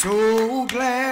so glad.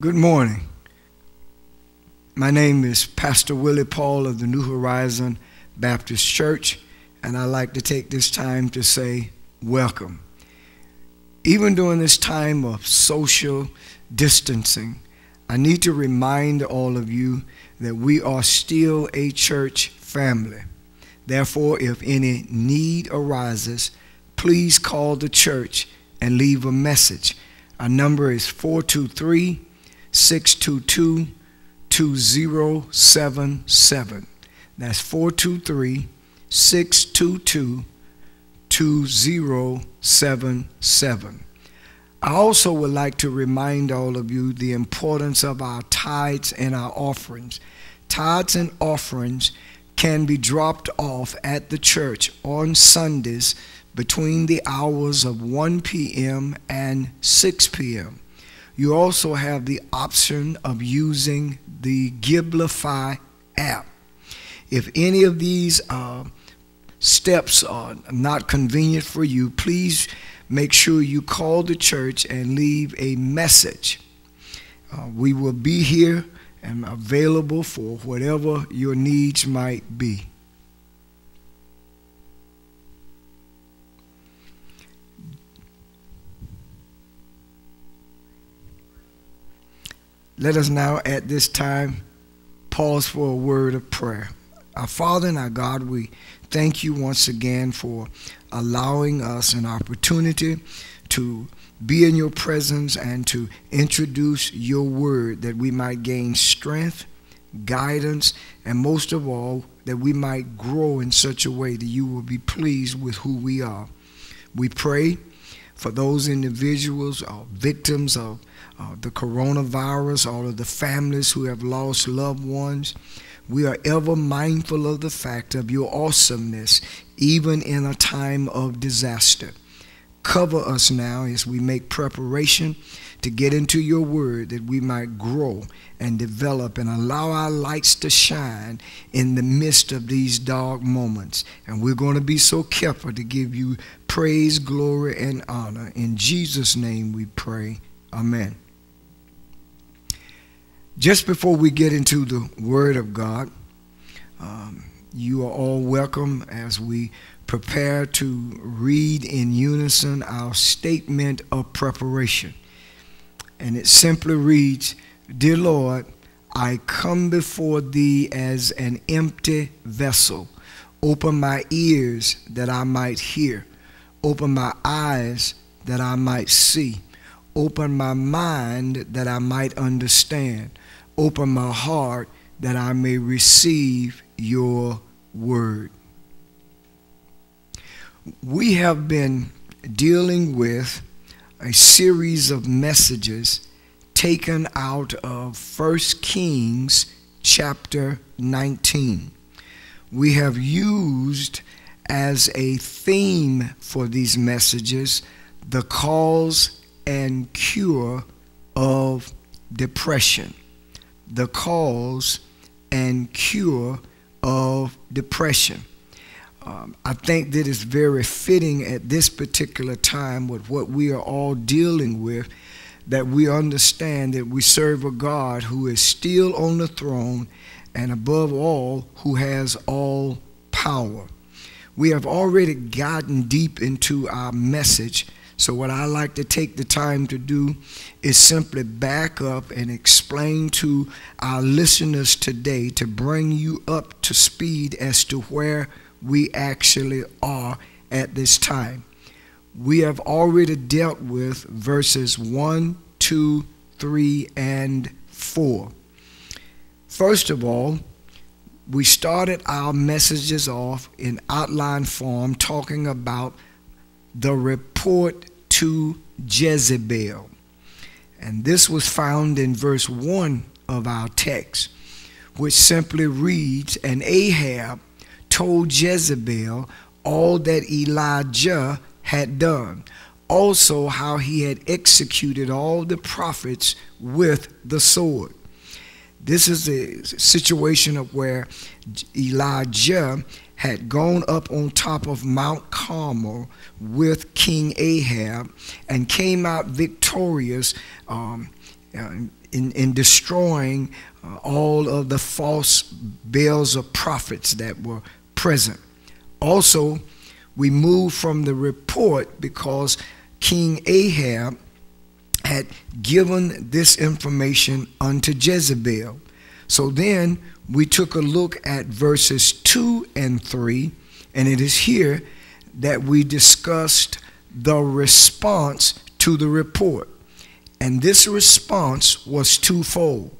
Good morning. My name is Pastor Willie Paul of the New Horizon Baptist Church, and I'd like to take this time to say welcome. Even during this time of social distancing, I need to remind all of you that we are still a church family. Therefore, if any need arises, please call the church and leave a message. Our number is 423 622 2077. That's 423 622 2077. I also would like to remind all of you the importance of our tithes and our offerings. Tithes and offerings can be dropped off at the church on Sundays between the hours of 1 p.m. and 6 p.m. You also have the option of using the Givelify app. If any of these uh, steps are not convenient for you, please make sure you call the church and leave a message. Uh, we will be here and available for whatever your needs might be. Let us now at this time pause for a word of prayer. Our Father and our God, we thank you once again for allowing us an opportunity to be in your presence and to introduce your word that we might gain strength, guidance, and most of all, that we might grow in such a way that you will be pleased with who we are. We pray for those individuals, or victims of uh, the coronavirus, all of the families who have lost loved ones. We are ever mindful of the fact of your awesomeness, even in a time of disaster. Cover us now as we make preparation to get into your word that we might grow and develop and allow our lights to shine in the midst of these dark moments. And we're going to be so careful to give you praise, glory, and honor. In Jesus' name we pray. Amen. Just before we get into the Word of God, um, you are all welcome as we prepare to read in unison our statement of preparation. And it simply reads Dear Lord, I come before thee as an empty vessel. Open my ears that I might hear. Open my eyes that I might see. Open my mind that I might understand. Open my heart that I may receive your word we have been dealing with a series of messages taken out of 1 Kings chapter 19. We have used as a theme for these messages the cause and cure of depression. The cause and cure of depression. Um, I think that it's very fitting at this particular time with what we are all dealing with that we understand that we serve a God who is still on the throne and above all, who has all power. We have already gotten deep into our message. So, what I like to take the time to do is simply back up and explain to our listeners today to bring you up to speed as to where we actually are at this time. We have already dealt with verses 1, 2, 3, and 4. First of all, we started our messages off in outline form talking about the report to Jezebel. And this was found in verse 1 of our text, which simply reads And Ahab told Jezebel all that Elijah had done, also how he had executed all the prophets with the sword. This is a situation of where Elijah had gone up on top of Mount Carmel with King Ahab and came out victorious um, in, in destroying uh, all of the false Baals of prophets that were present. Also, we move from the report because King Ahab had given this information unto Jezebel. So then we took a look at verses 2 and 3, and it is here that we discussed the response to the report. And this response was twofold.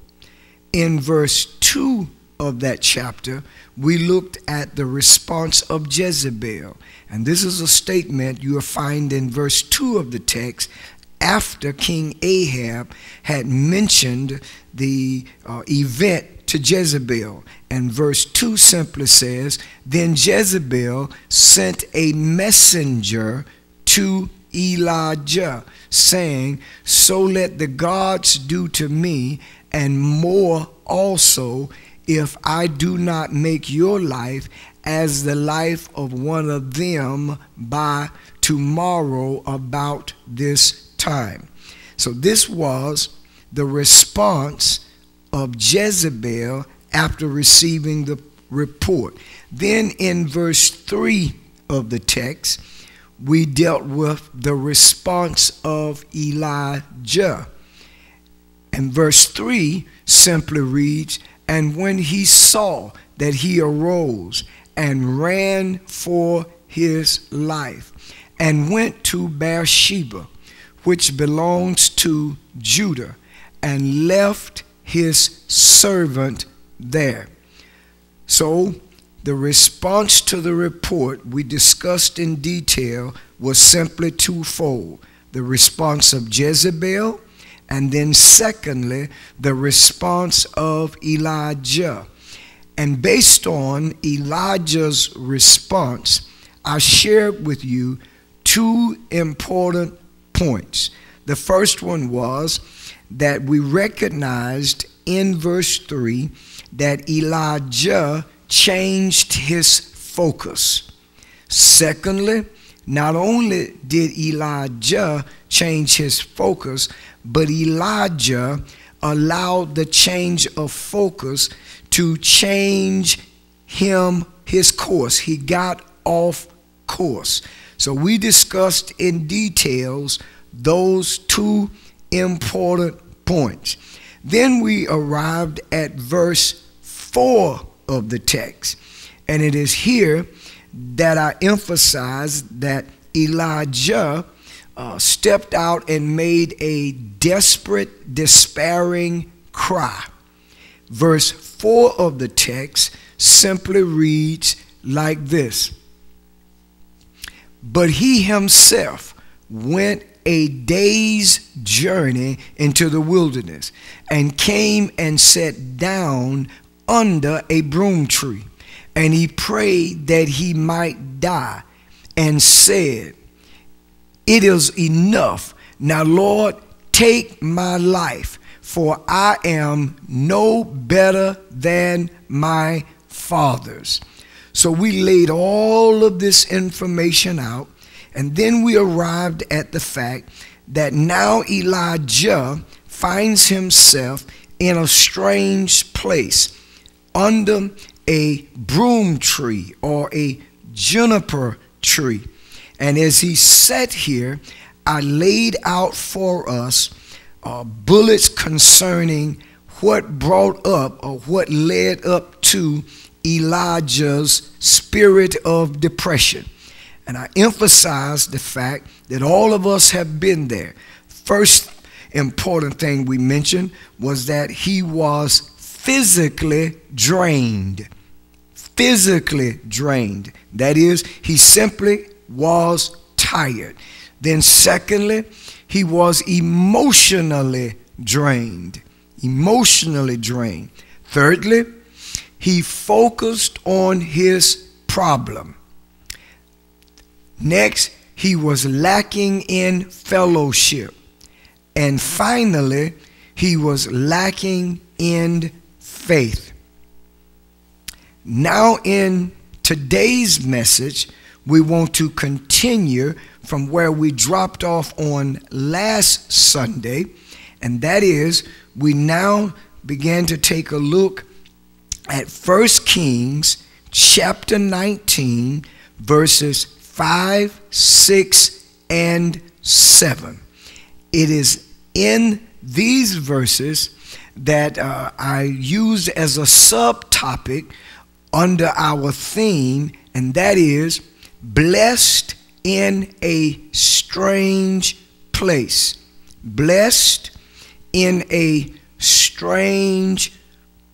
in verse 2 of that chapter, we looked at the response of Jezebel. And this is a statement you will find in verse 2 of the text after King Ahab had mentioned the uh, event to Jezebel. And verse 2 simply says, Then Jezebel sent a messenger to Elijah, saying, So let the gods do to me, and more also, if I do not make your life as the life of one of them by tomorrow about this time. So, this was the response of Jezebel after receiving the report. Then, in verse 3 of the text, we dealt with the response of Elijah. And verse 3 simply reads, And when he saw that he arose and ran for his life, and went to Beersheba, which belongs to Judah, and left his servant there. So the response to the report we discussed in detail was simply twofold the response of Jezebel, and then secondly, the response of Elijah. And based on Elijah's response, I shared with you two important points. The first one was that we recognized in verse 3 that Elijah changed his focus. Secondly, not only did Elijah change his focus, but Elijah allowed the change of focus to change him his course. He got off course. So we discussed in details those two important points. Then we arrived at verse 4 of the text. And it is here that I emphasize that Elijah uh, stepped out and made a desperate, despairing cry. Verse 4 of the text simply reads like this But he himself went a day's journey into the wilderness and came and sat down under a broom tree. And he prayed that he might die and said, It is enough. Now, Lord, take my life, for I am no better than my fathers. So we laid all of this information out, and then we arrived at the fact that now Elijah finds himself in a strange place under a broom tree or a juniper tree. And as he sat here, I laid out for us uh, bullets concerning what brought up or what led up to Elijah's spirit of depression. And I emphasize the fact that all of us have been there. First important thing we mentioned was that he was physically drained. Physically drained. That is, he simply was tired. Then, secondly, he was emotionally drained. Emotionally drained. Thirdly, he focused on his problem. Next, he was lacking in fellowship. And finally, he was lacking in faith. Now, in today's message, we want to continue from where we dropped off on last Sunday, and that is we now began to take a look at 1 Kings chapter 19, verses 5, 6, and 7. It is in these verses that uh, I used as a subtopic under our theme, and that is blessed in a strange place. Blessed in a strange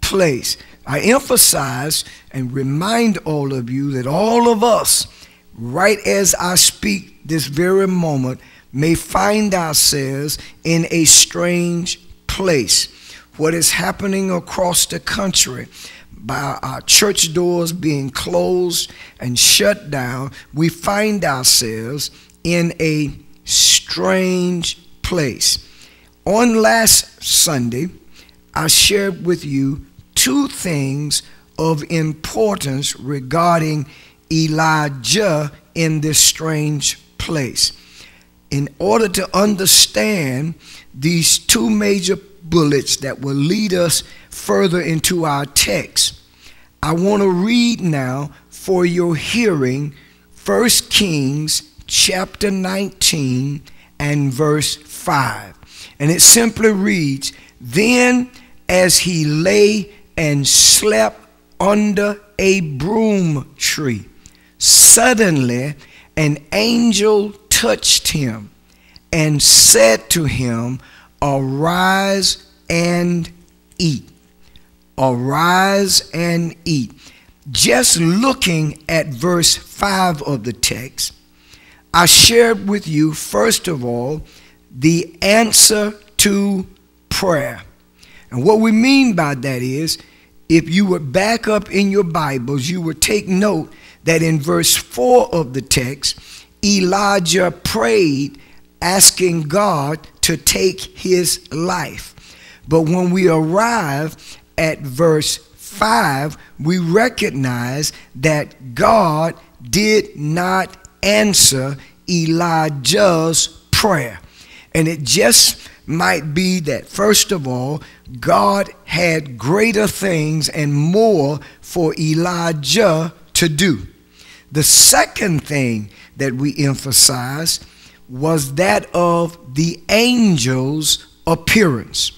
place. I emphasize and remind all of you that all of us, right as I speak this very moment, may find ourselves in a strange place. What is happening across the country by our church doors being closed and shut down, we find ourselves in a strange place. On last Sunday, I shared with you two things of importance regarding Elijah in this strange place. In order to understand these two major bullets that will lead us further into our text, I want to read now for your hearing 1 Kings chapter 19 and verse 5. And it simply reads Then as he lay and slept under a broom tree, suddenly an angel touched him and said to him, Arise and eat. Arise and eat. Just looking at verse 5 of the text, I shared with you, first of all, the answer to prayer. And what we mean by that is, if you would back up in your Bibles, you would take note that in verse 4 of the text, Elijah prayed asking God to take his life. But when we arrive at verse 5, we recognize that God did not answer Elijah's prayer. And it just might be that, first of all, God had greater things and more for Elijah to do. The second thing that we emphasized was that of the angel's appearance.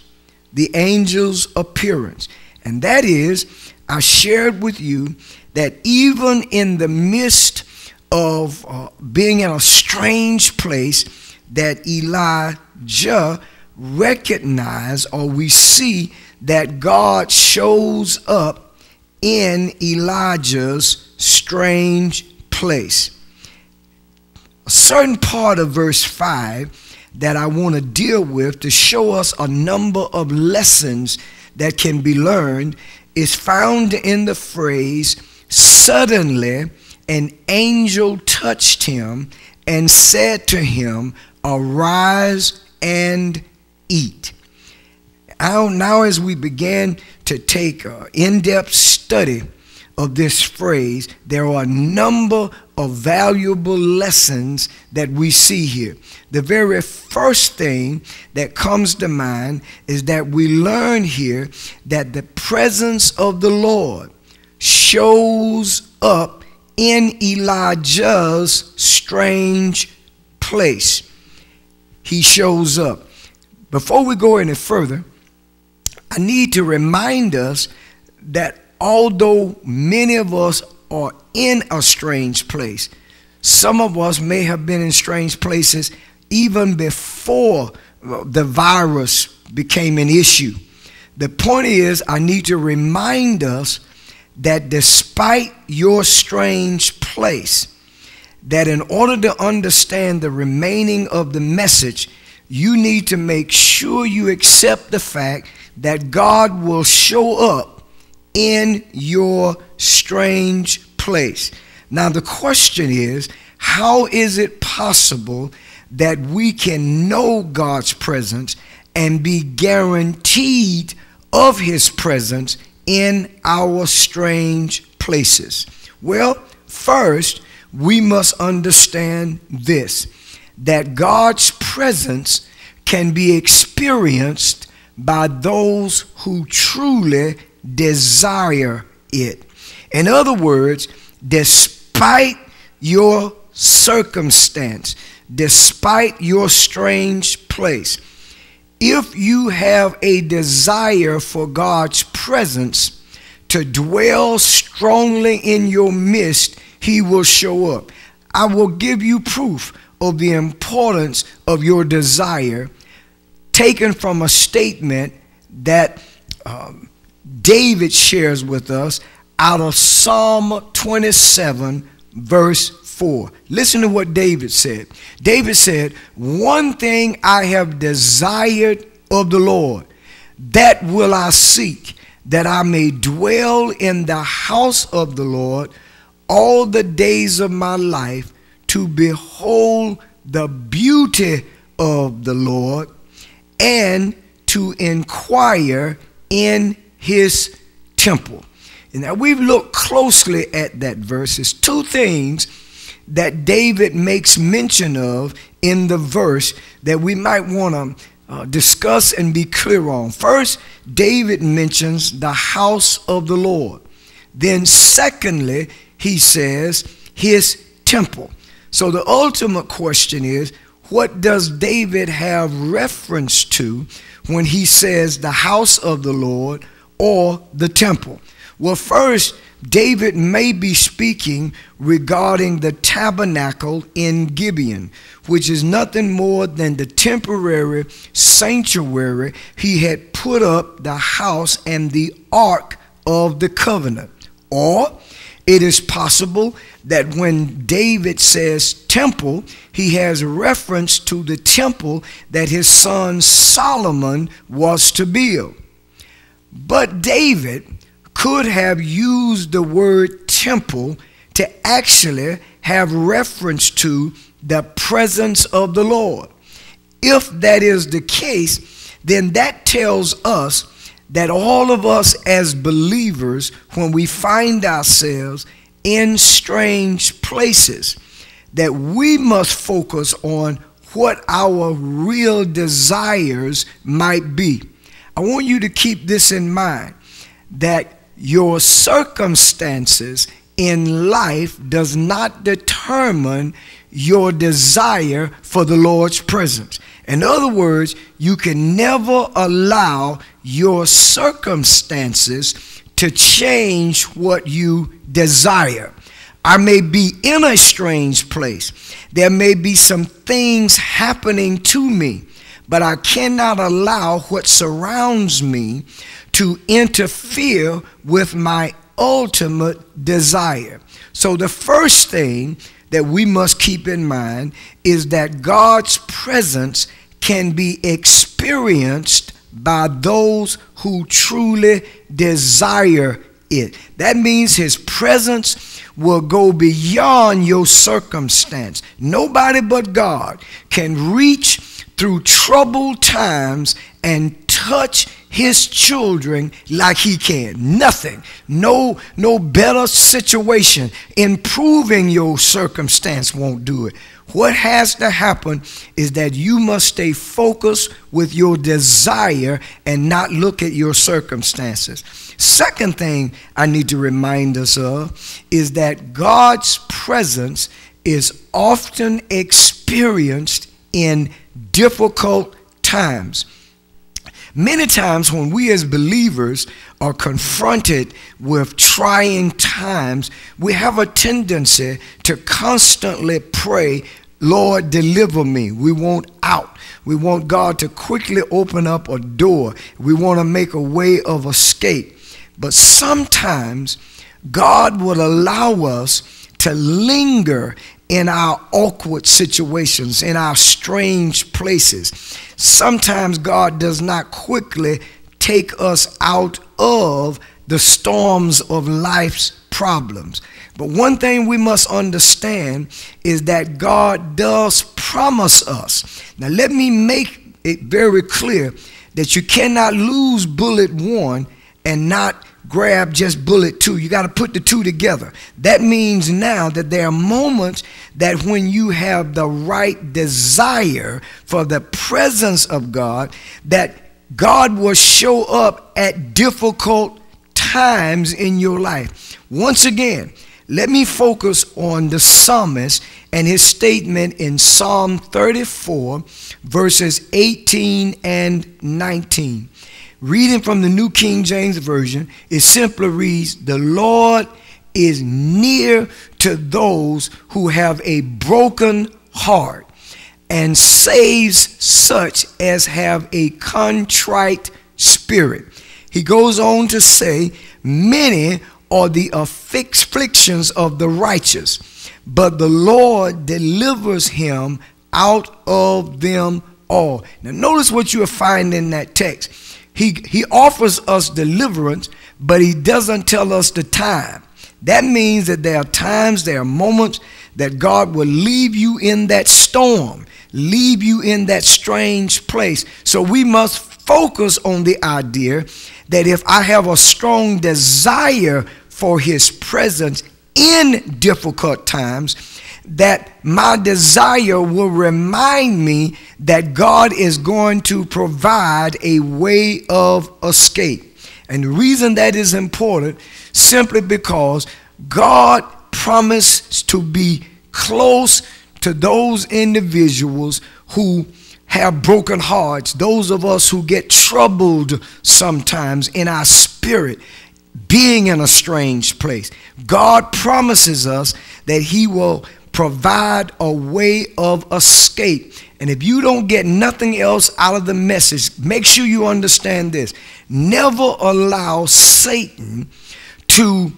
The angel's appearance. And that is, I shared with you that even in the midst of uh, being in a strange place, that Elijah recognized or we see that God shows up in Elijah's strange place. A certain part of verse 5 that I want to deal with to show us a number of lessons that can be learned is found in the phrase, suddenly an angel touched him and said to him, Arise and eat. Now, now as we begin to take an in-depth study of this phrase, there are a number of valuable lessons that we see here. The very first thing that comes to mind is that we learn here that the presence of the Lord shows up in Elijah's strange place. He shows up. Before we go any further, I need to remind us that although many of us are in a strange place, some of us may have been in strange places even before the virus became an issue. The point is, I need to remind us that despite your strange place, that in order to understand the remaining of the message, you need to make sure you accept the fact that God will show up in your strange place. Now, the question is how is it possible that we can know God's presence and be guaranteed of His presence in our strange places? Well, first, we must understand this that God's presence can be experienced by those who truly desire it. In other words, despite your circumstance, despite your strange place, if you have a desire for God's presence to dwell strongly in your midst, He will show up. I will give you proof of the importance of your desire taken from a statement that um, David shares with us out of Psalm 27, verse 4. Listen to what David said. David said, One thing I have desired of the Lord, that will I seek, that I may dwell in the house of the Lord all the days of my life, to behold the beauty of the Lord and to inquire in his temple. And now we've looked closely at that verse. It's two things that David makes mention of in the verse that we might want to uh, discuss and be clear on. First, David mentions the house of the Lord. Then, secondly, he says his temple. So, the ultimate question is what does David have reference to when he says the house of the Lord or the temple? Well, first, David may be speaking regarding the tabernacle in Gibeon, which is nothing more than the temporary sanctuary he had put up the house and the ark of the covenant. Or it is possible that when David says temple, he has reference to the temple that his son Solomon was to build. But David could have used the word temple to actually have reference to the presence of the Lord. If that is the case, then that tells us that all of us as believers, when we find ourselves in strange places, that we must focus on what our real desires might be. I want you to keep this in mind that your circumstances in life does not determine your desire for the Lord's presence. In other words, you can never allow your circumstances to change what you desire. I may be in a strange place. There may be some things happening to me, but I cannot allow what surrounds me to interfere with my ultimate desire. So, the first thing that we must keep in mind is that God's presence can be experienced by those who truly desire it. That means his presence will go beyond your circumstance. Nobody but God can reach through troubled times and touch his children like he can. Nothing. No no better situation improving your circumstance won't do it. What has to happen is that you must stay focused with your desire and not look at your circumstances. Second thing I need to remind us of is that God's presence is often experienced in difficult times. Many times, when we as believers are confronted with trying times, we have a tendency to constantly pray, Lord, deliver me. We want out. We want God to quickly open up a door. We want to make a way of escape. But sometimes God will allow us to linger in our awkward situations, in our strange places. Sometimes God does not quickly take us out of the storms of life's problems. But one thing we must understand is that God does promise us. Now, let me make it very clear that you cannot lose bullet one and not grab just bullet two. You got to put the two together. That means now that there are moments that when you have the right desire for the presence of God, that God will show up at difficult times in your life. Once again, let me focus on the psalmist and his statement in Psalm 34, verses 18 and 19. Reading from the New King James Version, it simply reads, The Lord is near to those who have a broken heart and saves such as have a contrite spirit. he goes on to say, Many are the afflictions of the righteous, but the Lord delivers him out of them all. Now, notice what you will find in that text. He, he offers us deliverance, but he doesn't tell us the time. That means that there are times, there are moments that God will leave you in that storm, leave you in that strange place. So we must focus on the idea that if I have a strong desire for his presence in difficult times, that my desire will remind me that God is going to provide a way of escape. And the reason that is important simply because God promised to be close to those individuals who have broken hearts, those of us who get troubled sometimes in our spirit, being in a strange place. God promises us that He will provide a way of escape. And if you don't get nothing else out of the message, make sure you understand this. Never allow Satan to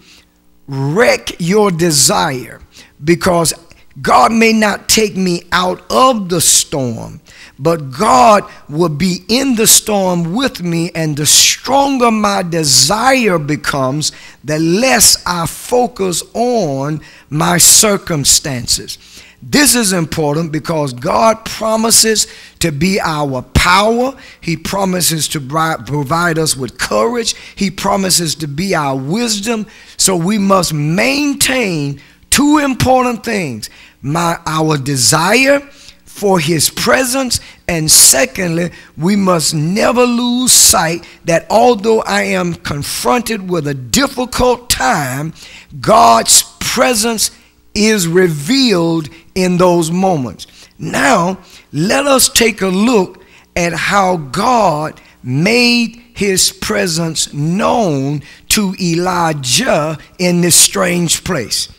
wreck your desire because God may not take me out of the storm, but God will be in the storm with me, and the stronger my desire becomes, the less I focus on my circumstances. This is important because God promises to be our power. He promises to provide us with courage. He promises to be our wisdom. So we must maintain two important things my, our desire for his presence. And secondly we must never lose sight that although i am confronted with a difficult time god's presence is revealed in those moments. Now let us take a look at how god made his presence known to elijah in this strange place.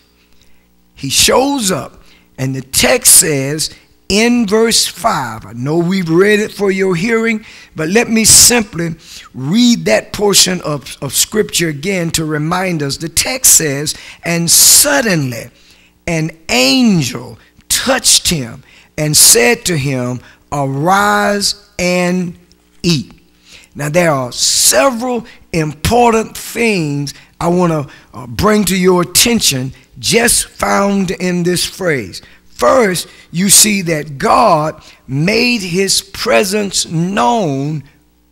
He shows up and the text says in verse 5, I know we've read it for your hearing, but let me simply read that portion of, of scripture again to remind us. The text says, And suddenly an angel touched him and said to him, Arise and eat. Now, there are several important things I want to uh, bring to your attention just found in this phrase. First, you see that God made his presence known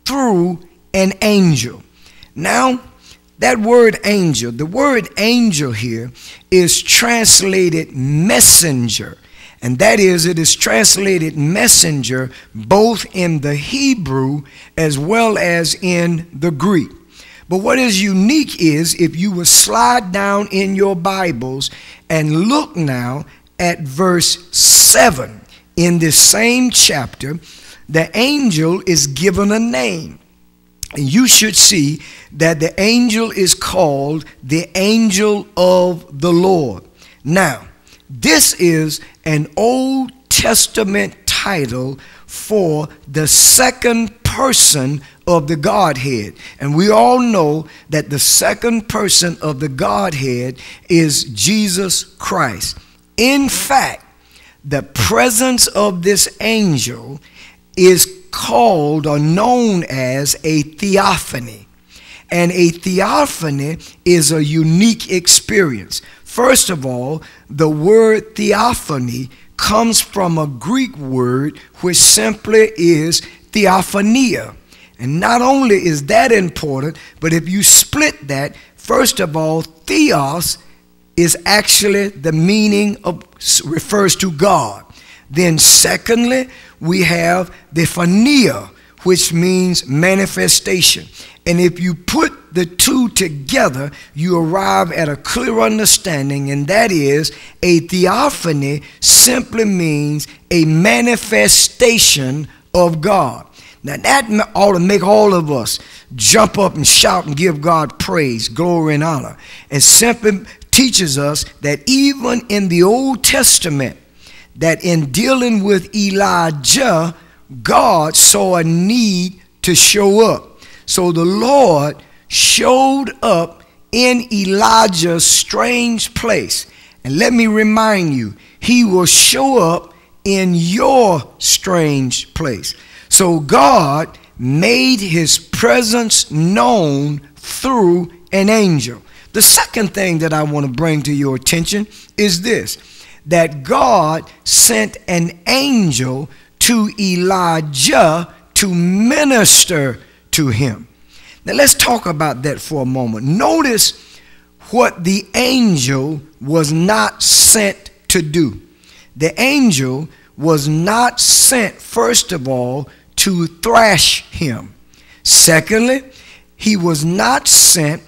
through an angel. Now, that word angel, the word angel here is translated messenger. And that is, it is translated messenger both in the Hebrew as well as in the Greek. But what is unique is if you will slide down in your Bibles and look now at verse 7 in this same chapter, the angel is given a name. And you should see that the angel is called the angel of the Lord. Now, this is an Old Testament title for the second person of the Godhead. And we all know that the second person of the Godhead is Jesus Christ. In fact, the presence of this angel is called or known as a theophany. And a theophany is a unique experience. First of all, the word theophany comes from a Greek word which simply is theophania. And not only is that important, but if you split that, first of all, theos is actually the meaning of refers to God. Then secondly, we have the phania, which means manifestation. And if you put the two together, you arrive at a clear understanding, and that is a theophany simply means a manifestation of God. Now that ought to make all of us jump up and shout and give God praise, glory, and honor. And simply teaches us that even in the Old Testament, that in dealing with Elijah, God saw a need to show up. So the Lord showed up in Elijah's strange place. And let me remind you, he will show up in your strange place. So God made his presence known through an angel. The second thing that I want to bring to your attention is this that God sent an angel to Elijah to minister to him. Now let's talk about that for a moment. Notice what the angel was not sent to do. The angel was not sent, first of all, to thrash him. Secondly, he was not sent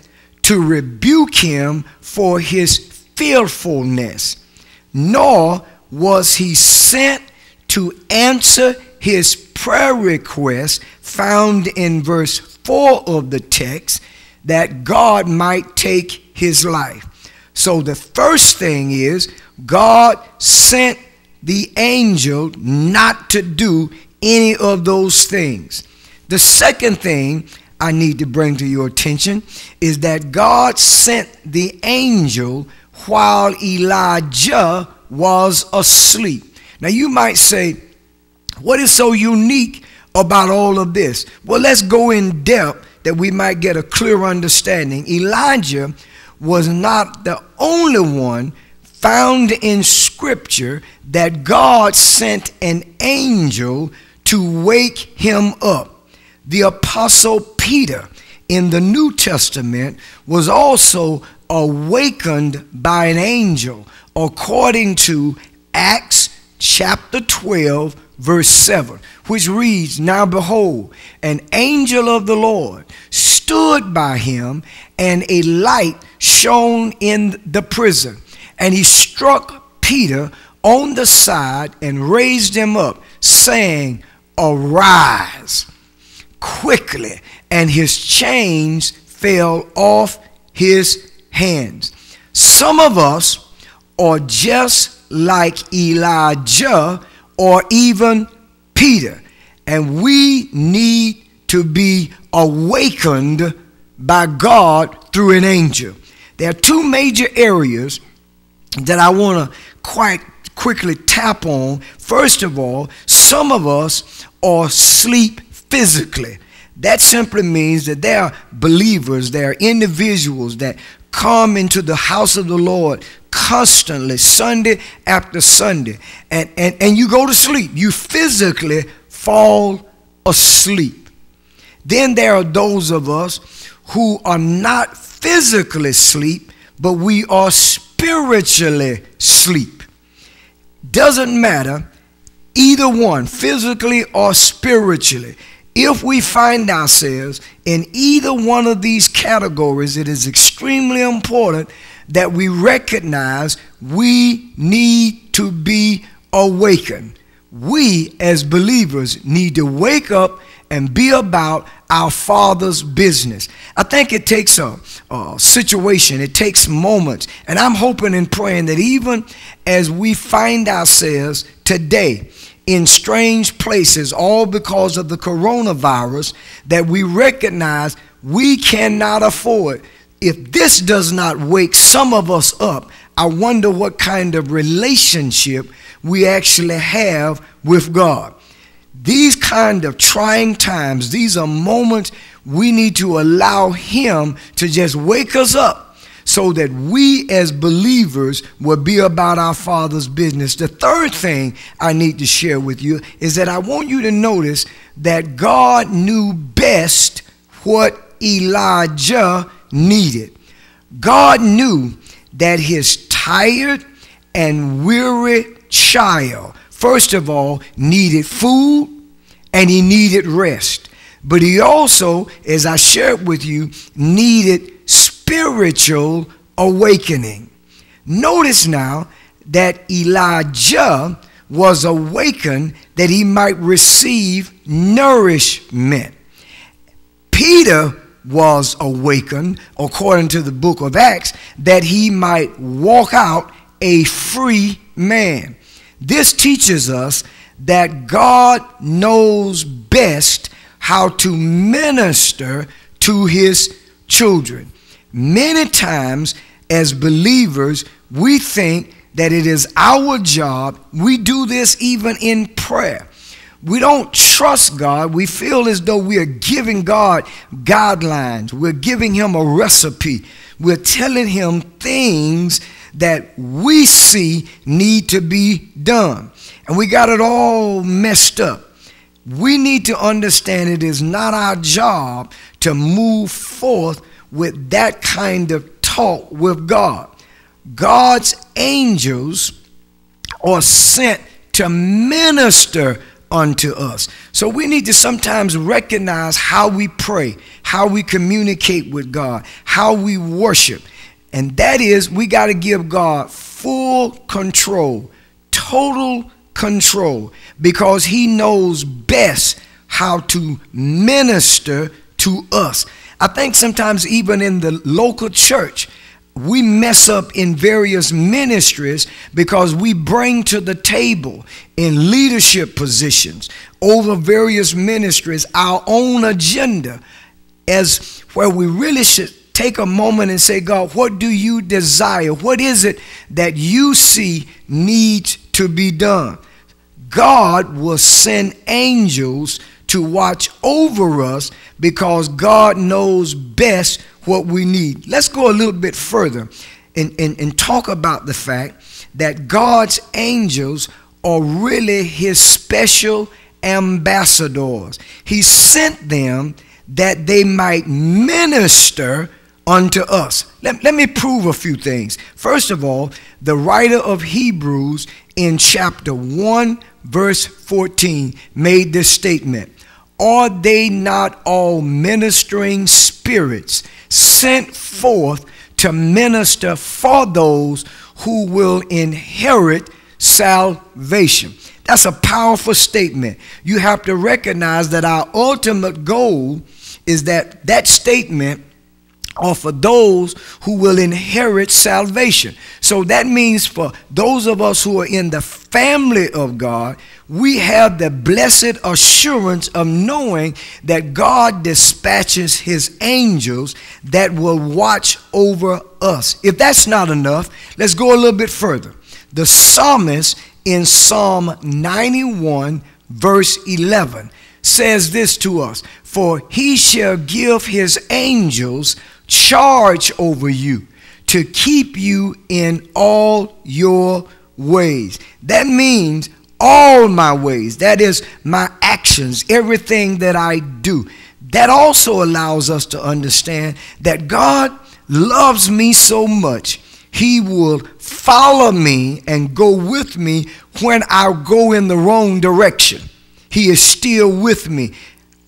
to rebuke him for his fearfulness, nor was he sent to answer his prayer request found in verse 4 of the text that God might take his life. So the first thing is God sent the angel not to do any of those things. The second thing I need to bring to your attention is that God sent the angel while Elijah was asleep. Now you might say, what is so unique about all of this? Well, let's go in depth that we might get a clear understanding. Elijah was not the only one found in Scripture that God sent an angel to wake him up. The Apostle Peter in the New Testament was also awakened by an angel, according to Acts chapter 12, verse 7, which reads, Now behold, an angel of the Lord stood by him, and a light shone in the prison. And he struck Peter on the side and raised him up, saying, Arise quickly. And his chains fell off his hands. Some of us are just like Elijah or even Peter, and we need to be awakened by God through an angel. There are two major areas that I want to quite quickly tap on. First of all, some of us are asleep physically. That simply means that there are believers, there are individuals that come into the house of the Lord constantly, Sunday after Sunday, and, and, and you go to sleep. You physically fall asleep. Then there are those of us who are not physically asleep, but we are spiritually asleep. Doesn't matter, either one, physically or spiritually. If we find ourselves in either one of these categories, it is extremely important that we recognize we need to be awakened. We, as believers, need to wake up and be about our Father's business. I think it takes a, a, situation, it takes moments, and I'm hoping and praying that even as we find ourselves today in strange places, all because of the coronavirus, that we recognize we cannot afford if this does not wake some of us up, I wonder what kind of relationship we actually have with God. These kind of trying times, these are moments we need to allow Him to just wake us up so that we as believers will be about our Father's business. The third thing I need to share with you is that I want you to notice that God knew best what Elijah needed. God knew that his tired and weary child, first of all, needed food and he needed rest. But he also, as I shared with you, needed spiritual awakening. Notice now that Elijah was awakened that he might receive nourishment. Peter was awakened, according to the book of Acts, that he might walk out a free man. This teaches us that God knows best how to minister to his children. Many times, as believers, we think that it is our job. We do this even in prayer. We don't trust God. We feel as though we are giving God guidelines. We're giving Him a recipe. We're telling Him things that we see need to be done. And we got it all messed up. We need to understand it is not our job to move forth with that kind of talk with God. God's angels are sent to minister unto us. So we need to sometimes recognize how we pray, how we communicate with God, how we worship. And that is, we got to give God full control, total control, because He knows best how to minister to us. I think sometimes, even in the local church, we mess up in various ministries because we bring to the table in leadership positions over various ministries our own agenda as where we really should take a moment and say god what do you desire? What is it that you see needs to be done? God will send angels to watch over us because god knows best what we need. Let's go a little bit further and, and, and talk about the fact that God's angels are really his special ambassadors. He sent them that they might minister unto us. Let, let me prove a few things. First of all, the writer of Hebrews in chapter 1, verse 14, made this statement Are they not all ministering spirits sent forth to minister for those who will inherit salvation. That's a powerful statement. You have to recognize that our ultimate goal is that that statement are for those who will inherit salvation. So that means for those of us who are in the family of God, we have the blessed assurance of knowing that God dispatches his angels that will watch over us. If that's not enough, let's go a little bit further. The psalmist in Psalm 91, verse 11, says this to us For he shall give his angels charge over you to keep you in all your ways. That means all my ways. That is my actions, everything that I do. That also allows us to understand that God loves me so much, He will follow me and go with me when I go in the wrong direction. He is still with me.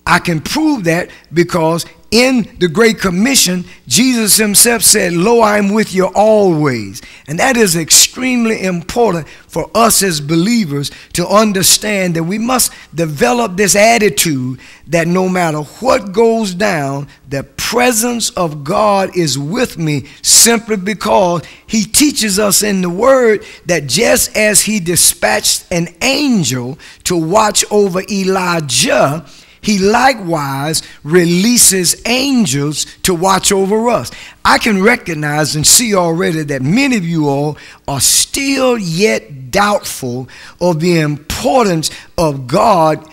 I can prove that because in the Great Commission, Jesus himself said, Lo, I am with you always. And that is extremely important for us as believers to understand that we must develop this attitude that no matter what goes down, the presence of God is with me simply because he teaches us in the word that just as he dispatched an angel to watch over Elijah, he likewise releases angels to watch over us. I can recognize and see already that many of you all are still yet doubtful of the importance of God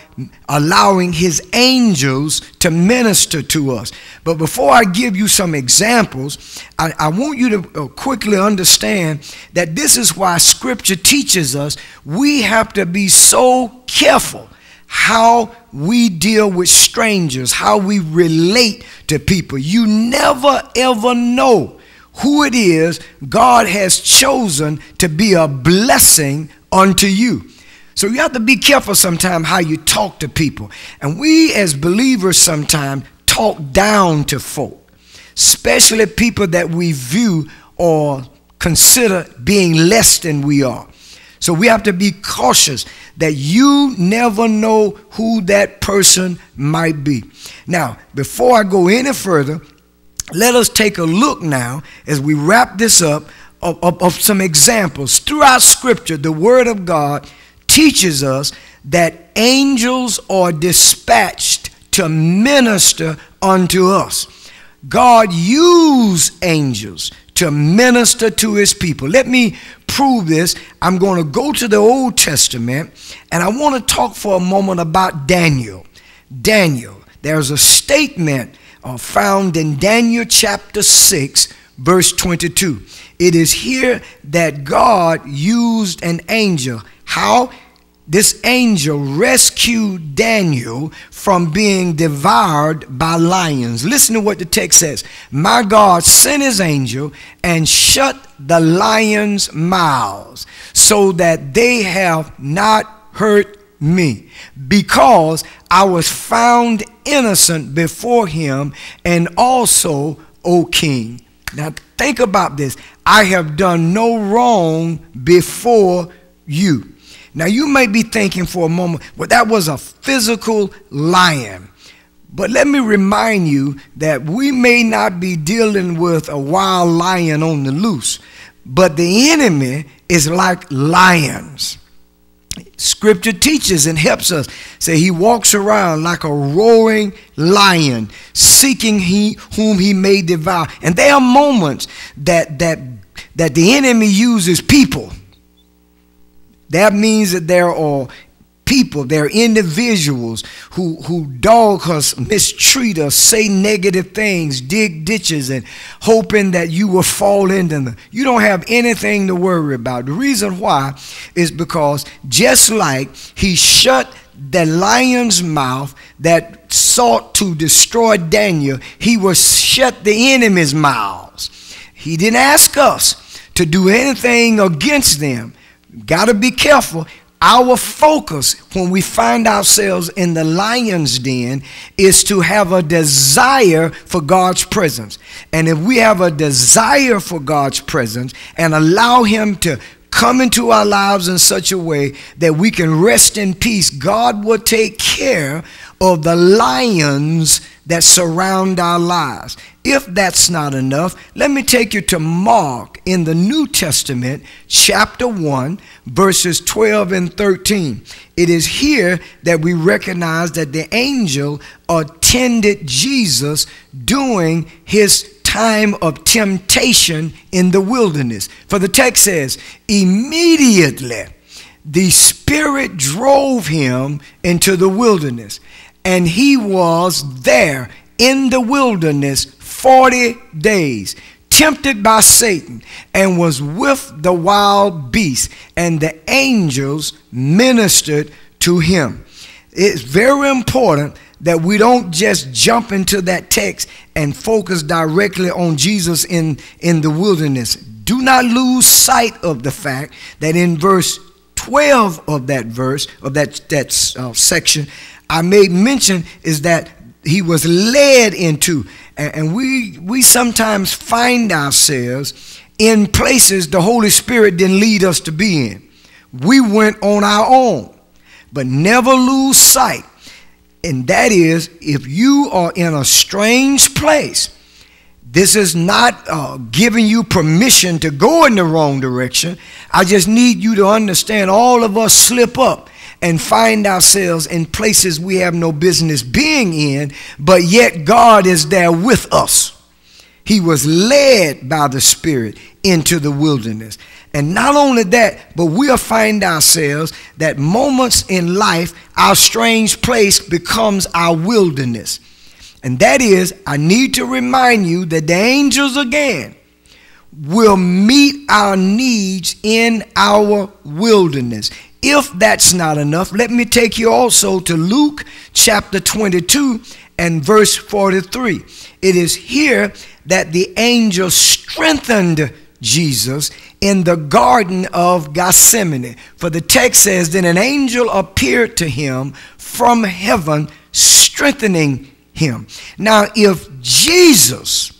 allowing his angels to minister to us. But before I give you some examples, I, I, want you to uh, quickly understand that this is why scripture teaches us we have to be so careful how we deal with strangers, how we relate to people. You never ever know who it is God has chosen to be a blessing unto you. So you have to be careful sometimes how you talk to people. And we as believers sometimes talk down to folk, especially people that we view or consider being less than we are. So we have to be cautious that you never know who that person might be. Now, before I go any further, let us take a look now as we wrap this up of, of, of some examples. Throughout Scripture, the Word of God teaches us that angels are dispatched to minister unto us. God used angels to minister to his people. Let me prove this. I'm going to go to the Old Testament and I want to talk for a moment about Daniel. Daniel, there's a statement uh, found in Daniel chapter 6, verse 22. It is here that God used an angel. How? This angel rescued Daniel from being devoured by lions. Listen to what the text says. My God sent his angel and shut the lions' mouths so that they have not hurt me because I was found innocent before him and also, O king. Now think about this. I have done no wrong before you. Now, you may be thinking for a moment, well, that was a physical lion. But let me remind you that we may not be dealing with a wild lion on the loose, but the enemy is like lions. Scripture teaches and helps us say he walks around like a roaring lion, seeking he whom he may devour. And there are moments that that that the enemy uses people that means that there are people, there are individuals who, who dog us, mistreat us, say negative things, dig ditches, and hoping that you will fall into them. You don't have anything to worry about. The reason why is because just like he shut the lion's mouth that sought to destroy Daniel, he will shut the enemy's mouths. He didn't ask us to do anything against them. Got to be careful. Our focus when we find ourselves in the lion's den is to have a desire for God's presence. And if we have a desire for God's presence and allow Him to come into our lives in such a way that we can rest in peace, God will take care of the lions that surround our lives. If that's not enough, let me take you to Mark in the New Testament, chapter 1, verses 12 and 13. It is here that we recognize that the angel attended Jesus during his time of temptation in the wilderness. For the text says, immediately the Spirit drove him into the wilderness, and he was there in the wilderness 40 days, tempted by Satan, and was with the wild beasts, and the angels ministered to him. It's very important that we don't just jump into that text and focus directly on Jesus in, in the wilderness. Do not lose sight of the fact that in verse 12 of that verse, of that, that uh, section, I made mention is that he was led into and we, we sometimes find ourselves in places the Holy Spirit didn't lead us to be in. We went on our own. But never lose sight. And that is, if you are in a strange place, this is not uh, giving you permission to go in the wrong direction. I just need you to understand all of us slip up and find ourselves in places we have no business being in, but yet God is there with us. He was led by the Spirit into the wilderness. And not only that, but we'll find ourselves that moments in life, our strange place becomes our wilderness. And that is, I need to remind you that the angels again will meet our needs in our wilderness. If that's not enough, let me take you also to Luke chapter 22 and verse 43. It is here that the angel strengthened Jesus in the Garden of Gethsemane. For the text says, Then an angel appeared to him from heaven, strengthening him. Now, if Jesus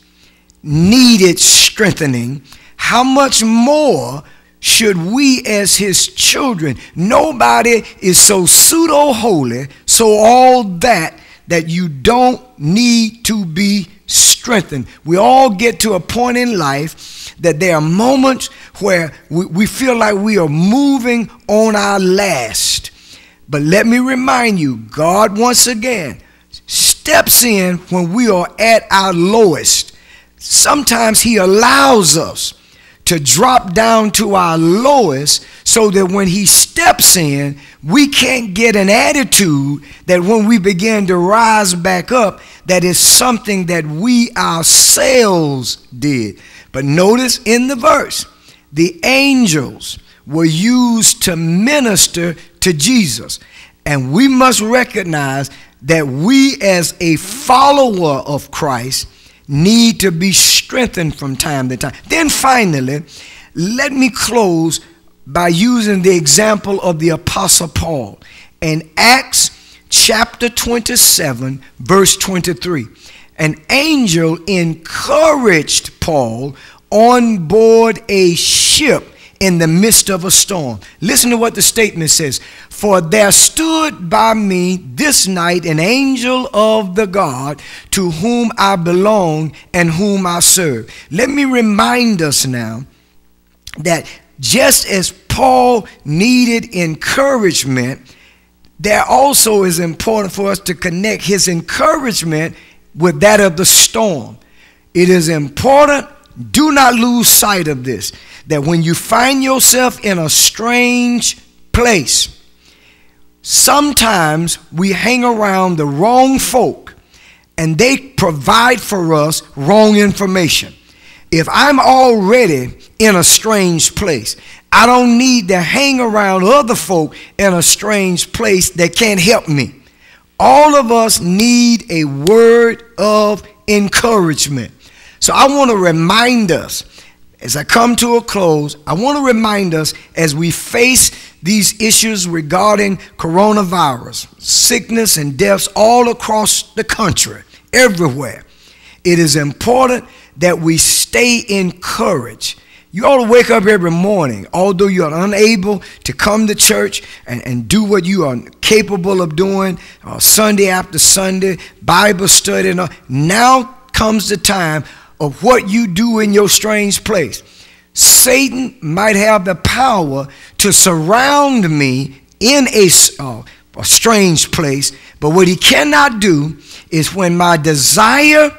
needed strengthening, how much more should we as his children nobody is so pseudo holy so all that that you don't need to be strengthened we all get to a point in life that there are moments where we, we feel like we are moving on our last but let me remind you god once again steps in when we are at our lowest. Sometimes He allows us to drop down to our lowest so that when He steps in, we can't get an attitude that when we begin to rise back up, that is something that we ourselves did. But notice in the verse, the angels were used to minister to Jesus. And we must recognize that we, as a follower of Christ, need to be strengthened from time to time. Then finally, let me close by using the example of the Apostle Paul in Acts chapter 27, verse 23. An angel encouraged Paul on board a ship in the midst of a storm. Listen to what the statement says. For there stood by me this night an angel of the God to whom I belong and whom I serve. Let me remind us now that just as Paul needed encouragement, there also is important for us to connect his encouragement with that of the storm. It is important, do not lose sight of this, that when you find yourself in a strange place, sometimes we hang around the wrong folk and they provide for us wrong information. If I'm already in a strange place, I don't need to hang around other folk in a strange place that can't help me. All of us need a word of encouragement. So I want to remind us as I come to a close, I want to remind us as we face these issues regarding coronavirus, sickness and deaths all across the country, everywhere. It is important that we stay encouraged. You ought to wake up every morning, although you are unable to come to church and, and do what you are capable of doing uh, Sunday after Sunday, Bible study. And Now comes the time of what you do in your strange place. Satan might have the power to surround me in a, uh, a strange place, but what he cannot do is when my desire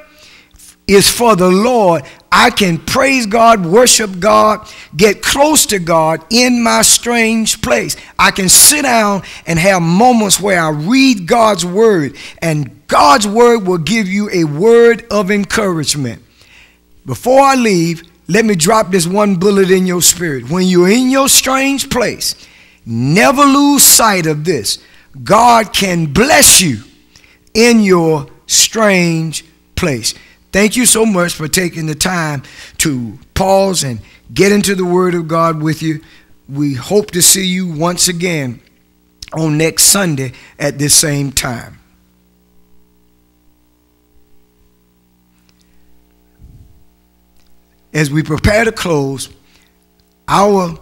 is for the Lord, I can praise God, worship God, get close to God in my strange place. I can sit down and have moments where I read God's word, and God's word will give you a word of encouragement. Before I leave, let me drop this one bullet in your spirit. When you're in your strange place, never lose sight of this. God can bless you in your strange place. Thank you so much for taking the time to pause and get into the Word of God with you. We hope to see you once again on next Sunday at this same time. As we prepare to close, our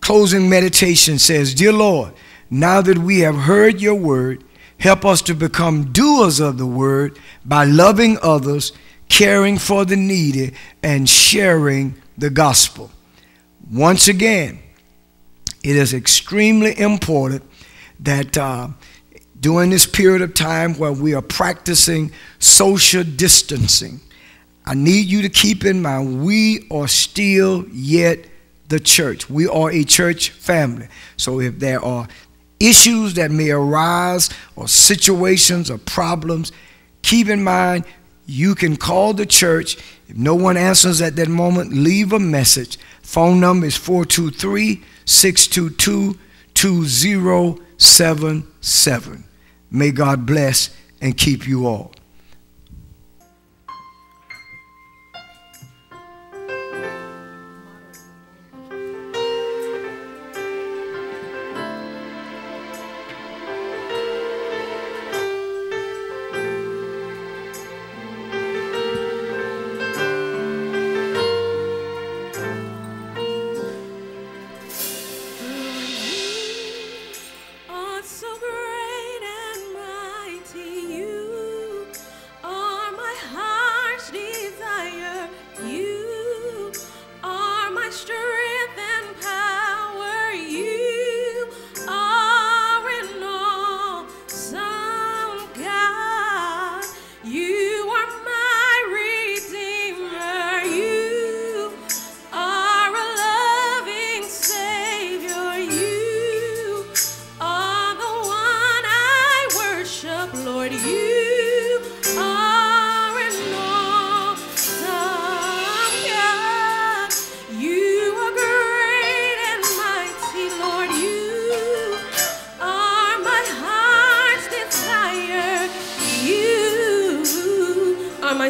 closing meditation says, Dear Lord, now that we have heard your word, help us to become doers of the word by loving others, caring for the needy, and sharing the gospel. Once again, it is extremely important that uh, during this period of time where we are practicing social distancing, I need you to keep in mind we are still yet the church. We are a church family. So if there are issues that may arise or situations or problems, keep in mind you can call the church. If no one answers at that moment, leave a message. Phone number is 423 622 2077. May God bless and keep you all.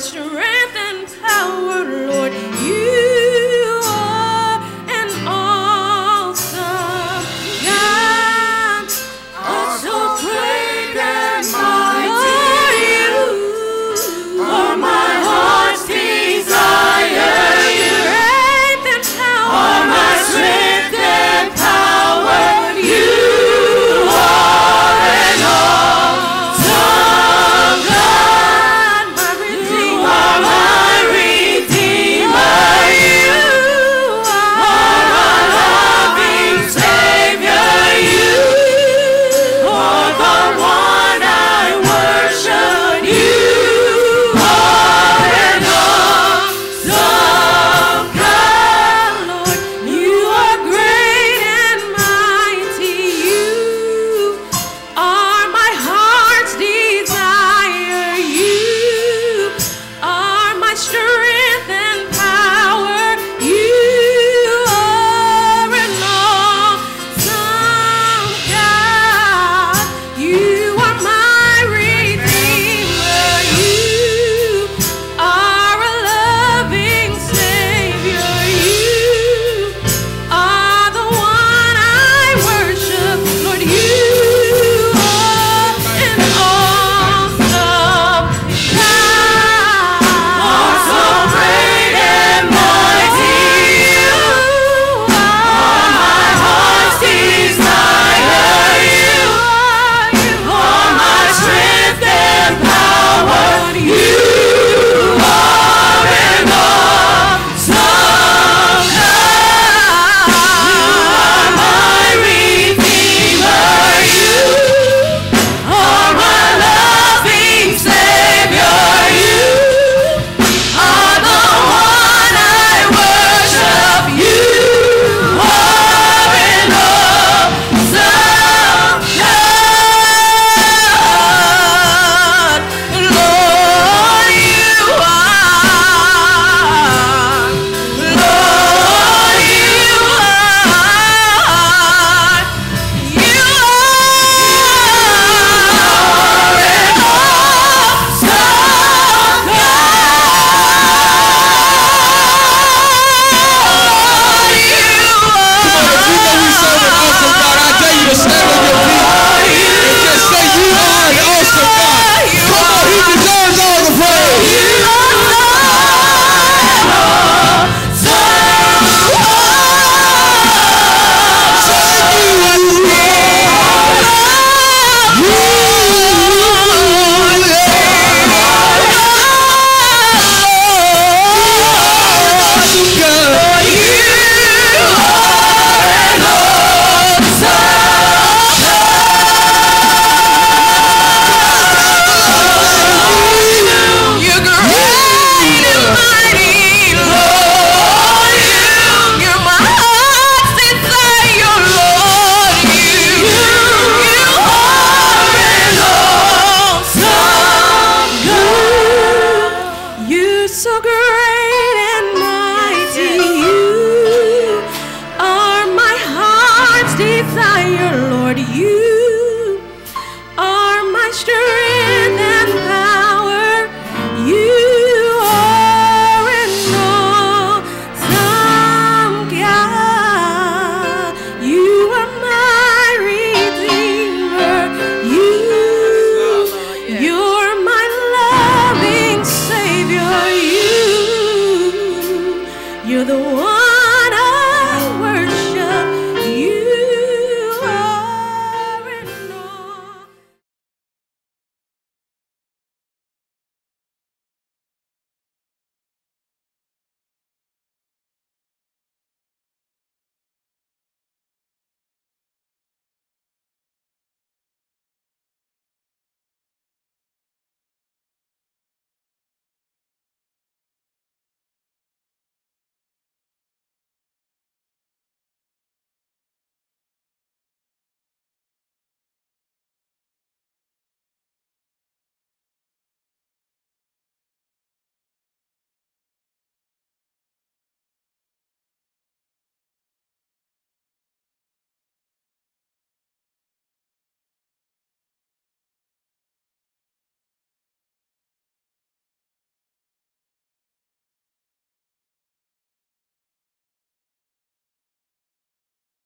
Strength and power,